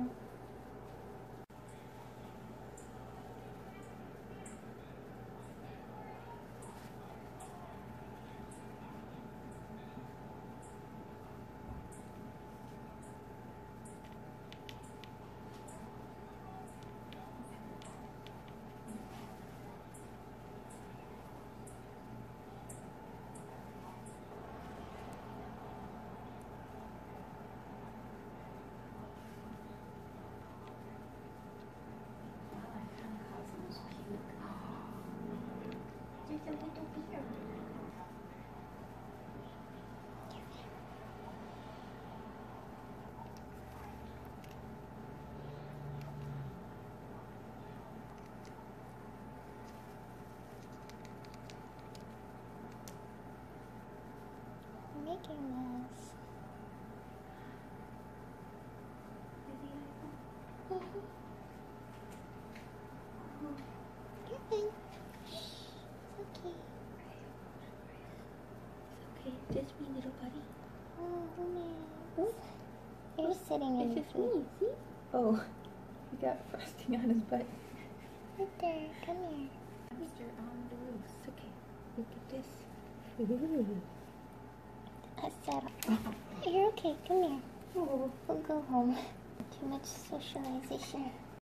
Yeah. A little. Mhm. You're fine. It's okay. Okay, this me, little buddy. Oh, Miss. You're sitting in This is me, see? Oh, he got frosting on his butt. Right there. Come here. Hamster on um, the loose. Okay, look at this. Ooh. I said, you're okay. Come here. Oh. We'll go home. Too much socialization.